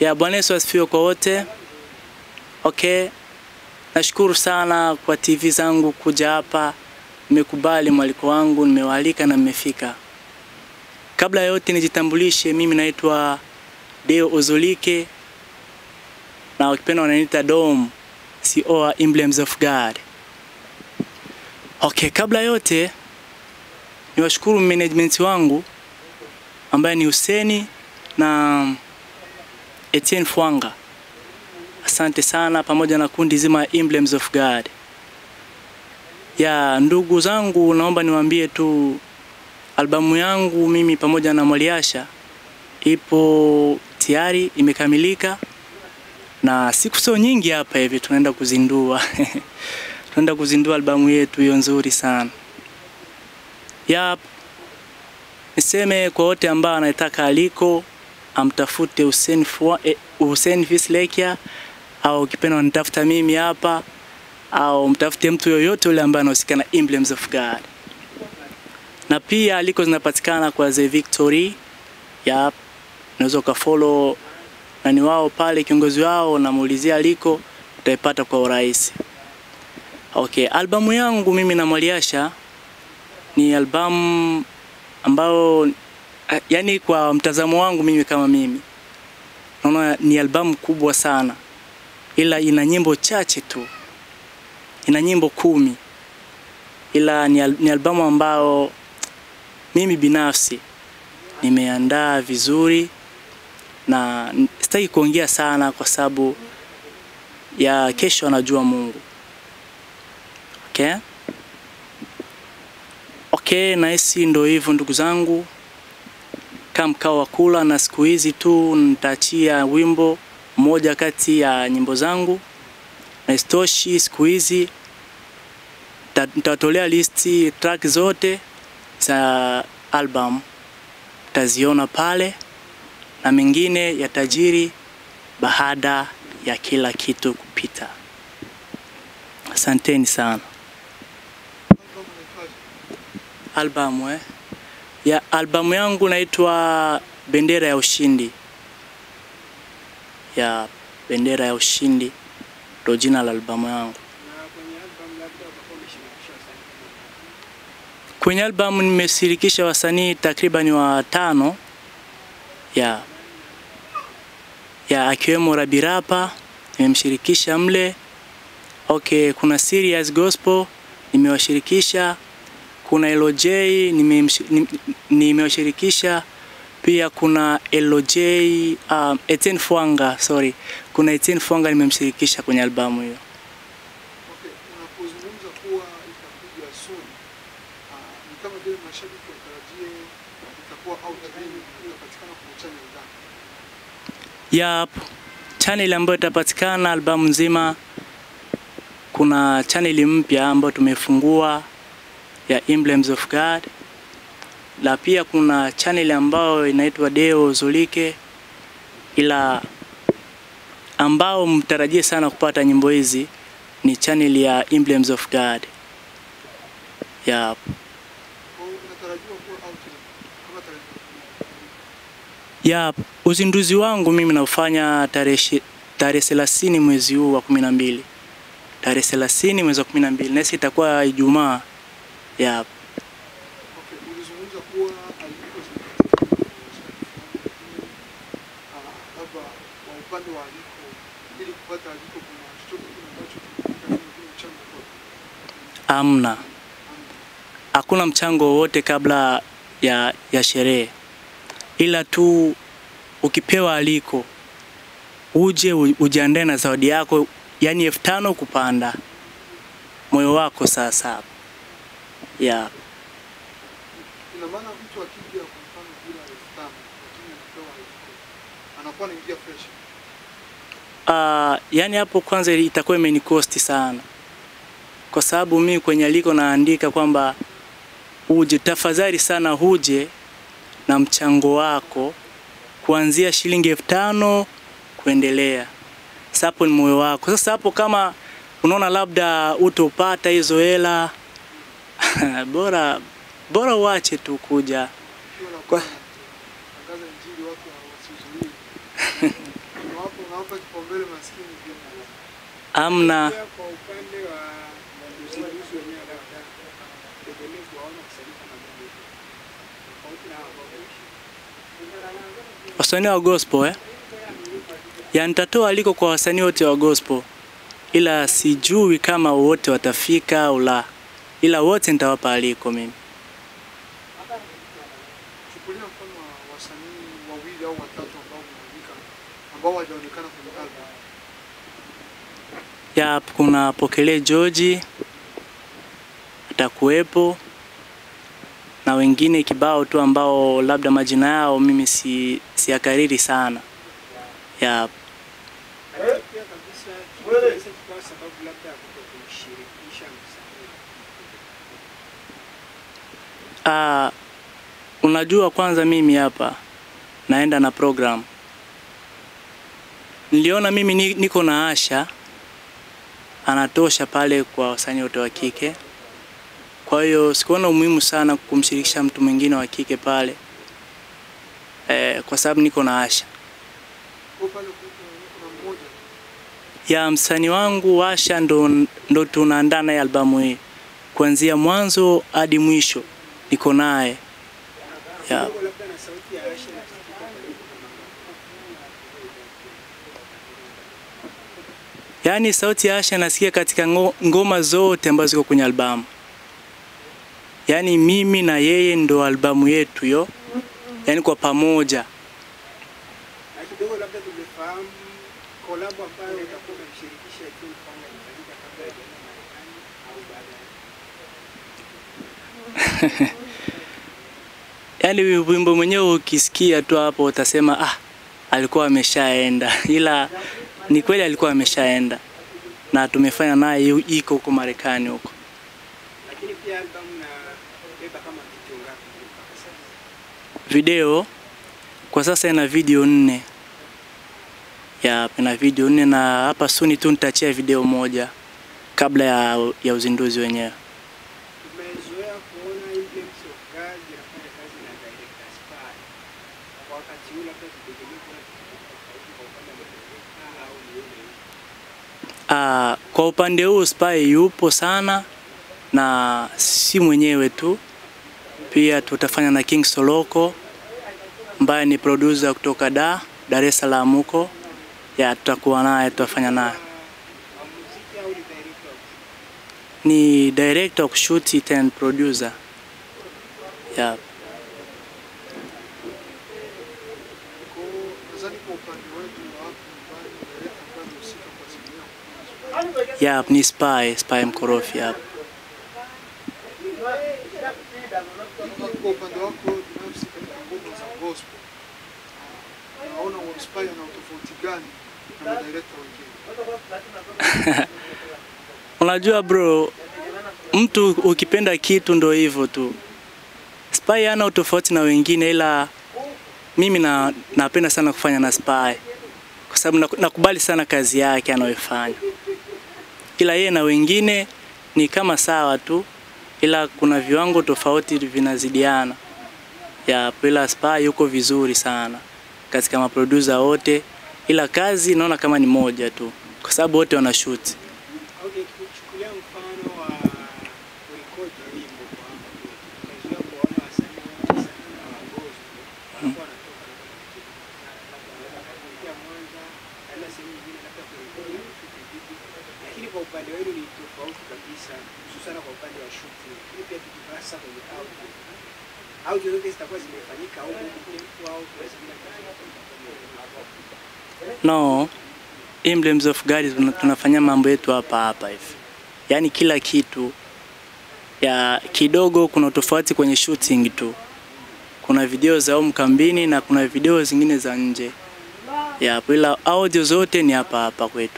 Ya Bwana Yesu asifiwe kwa wote. Okay. Nashukuru sana kwa TV zangu kuja hapa. Nimekubali mwaliko wangu, nimewalika na nimefika. Kabla ya yote nijitambulishe, mimi naitwa Deo Ozolike na wakipenda wananiita Dom, CEO wa Emblems of God. Okay, kabla yote niwashukuru management wangu ambaye ni Huseni na Etienne Fwanga. Asante sana pamoja na kundi zima Emblems of God. Ya ndugu zangu, naomba niwaambie tu albamu yangu mimi pamoja na Mwaliasha ipo tayari imekamilika, na siku sio nyingi hapa hivi tunaenda kuzindua tunaenda kuzindua albamu yetu hiyo nzuri sana. ya niseme kwa wote ambao anataka aliko amtafute Hussein Fua, eh, Hussein Fislekia au ukipenda nitafuta mimi hapa au mtafute mtu yoyote yule ambaye anahusika na Emblems of God. Na pia aliko zinapatikana kwa The Victory. ya unaweza ukafollow nani wao pale kiongozi wao namuulizia aliko utaipata kwa urahisi. Okay, albamu yangu mimi na Mwaliasha ni albamu ambayo yani kwa mtazamo wangu mimi kama mimi naona ni albamu kubwa sana, ila ina nyimbo chache tu, ina nyimbo kumi, ila ni, al ni albamu ambayo mimi binafsi nimeandaa vizuri na sitaki kuongea sana kwa sababu ya kesho anajua Mungu. Okay? Okay, nahisi ndo hivyo ndugu zangu kama mkao wa kula, na siku hizi tu nitaachia wimbo mmoja kati ya nyimbo zangu, na istoshi siku hizi nitatolea listi track zote za album, taziona pale na mengine yatajiri baada ya kila kitu kupita. Asanteni sana. Albamu eh? Ya albamu yangu naitwa Bendera ya Ushindi. Ya Bendera ya Ushindi ndo jina la albamu yangu. Kwenye albamu nimeshirikisha wasanii takribani watano ya ya akiwemo Rabirapa nimemshirikisha mle. Okay, kuna Serious Gospel nimewashirikisha kuna LJ nimewashirikisha pia, kuna LJ um, Etienne Fwanga, sorry, kuna Etienne Fwanga nimemshirikisha kwenye albamu hiyo. Uh? Yap, channel ambayo itapatikana albamu nzima, kuna channel mpya ambayo tumefungua ya Emblems of God. La pia kuna channel ambayo inaitwa Deo Zulike, ila ambao mtarajie sana kupata nyimbo hizi ni channel ya Emblems of God. Tarehe ya uzinduzi wangu mimi naufanya tarehe tarehe 30 mwezi huu wa 12. Tarehe 30 mwezi wa 12 nasi itakuwa Ijumaa. Ya. Amna, hakuna mchango wowote kabla ya, ya sherehe, ila tu ukipewa aliko uje ujiandae na zawadi yako, yani elfu tano kupanda. Moyo wako sasa ya ina maana mtu akija kwa mfano bila lakini anapewa anakuwa anaingia fresh. uh, yani hapo kwanza itakuwa imenikosti sana, kwa sababu mimi kwenye aliko naandika kwamba uje, tafadhali sana huje na mchango wako kuanzia shilingi elfu tano kuendelea. Sasa hapo ni moyo wako. Sasa hapo kama unaona labda utopata hizo hela bora bora uache tu kuja. Kwa-? Amna. Wasanii wa gospel eh? Ya nitatoa aliko kwa wasanii wote wa gospel, ila sijui kama wote watafika au la, ila wote nitawapa aliko mimi. Chukulia mfano wa wasanii wawili au watatu ambao mnaandika ambao hawajaonekana kwenye album. Ya kuna Pokele George atakuwepo na wengine kibao tu ambao labda majina yao mimi si siyakariri sana. Ya kabisa kinaweza kikawa sababu labda ya msanii. Ah, unajua kwanza mimi hapa naenda na program. Niliona mimi ni- niko na Asha anatosha pale kwa wasanii wote wa kike. Kwa hiyo sikuona umuhimu sana kumshirikisha mtu mwingine wa kike pale eh, kwa sababu niko na Asha. Ya msanii wangu Asha ndo, ndo tunaandaa naye albamu hii kuanzia mwanzo hadi mwisho, niko naye yeah. Yaani sauti ya Asha nasikia katika ngoma zote ambazo ziko kwenye albamu. Yaani mimi na yeye ndo albamu yetu yo, yaani kwa pamoja. na kidogo labda tumefahamu kolabo ambayo utakuwa umemshirikisha ikiwa mfano ilifanyika kabla ya kwenda Marekani au baada ya Yaani wimbo mwenyewe ukisikia tu hapo utasema ah, alikuwa ameshaenda, ila ni kweli alikuwa ameshaenda na tumefanya naye iko huko Marekani huko. lakini pia albamu na beba kama video ngapi mpaka sasa? Video kwa sasa ina video nne ya ina video nne na hapa suni tu nitachia video moja kabla ya, ya uzinduzi wenyewe. Tumezoea kuona Emblems of God inafanya kazi na director Spy. Kwa wakati huu labda tutegemee kuna tofauti kwa upande. Ah, huu Spy yupo sana na si mwenyewe tu, pia tutafanya na King Soloko ambaye ni producer kutoka da Dar es Salaam huko, ya tutakuwa naye, tutafanya naye. Ni director wa shoot? And producer. Ya Kwa nadhani kwa upande wetu wa hapo nyumbani director ambaye amehusika kwa asilimia kubwa ya ni Spy Spy Mkorofi hapa. kwa upande wako binafsi katika ngoma za gospel, ah, unaona Spy ana ni Spy, Spy mkorofi yap. Unajua bro, mtu ukipenda kitu ndo hivyo tu. Spy hana utofauti na wengine, ila mimi na, napenda sana kufanya na Spy kwa sababu nakubali sana kazi yake anayofanya, ila yeye na wengine ni kama sawa tu, ila kuna viwango tofauti vinazidiana. Ya, ila Spa yuko vizuri sana katika maproducer wote, ila kazi naona kama ni moja tu, kwa sababu wote wana shoot. Okay, kuchukulia mfano wa kurekodi wimbo kwa wanatoka na kwenda kurekodi. Labda wanaweza kuingia Mwanza, labda sehemu nyingine labda kurekodi au kushuti vipi. Lakini kwa upande wenu ni tofauti kabisa, hususana kwa upande wa shooting. Lakini pia tukipasa kwenye audio. Audio zote zitakuwa zimefanyika au au No, Emblems of God tunafanya mambo yetu hapa hapa hivi, yaani kila kitu ya kidogo. Kuna tofauti kwenye shooting tu, kuna video za humu kambini na kuna video zingine za nje ya, ila audio zote ni hapa hapa kwetu.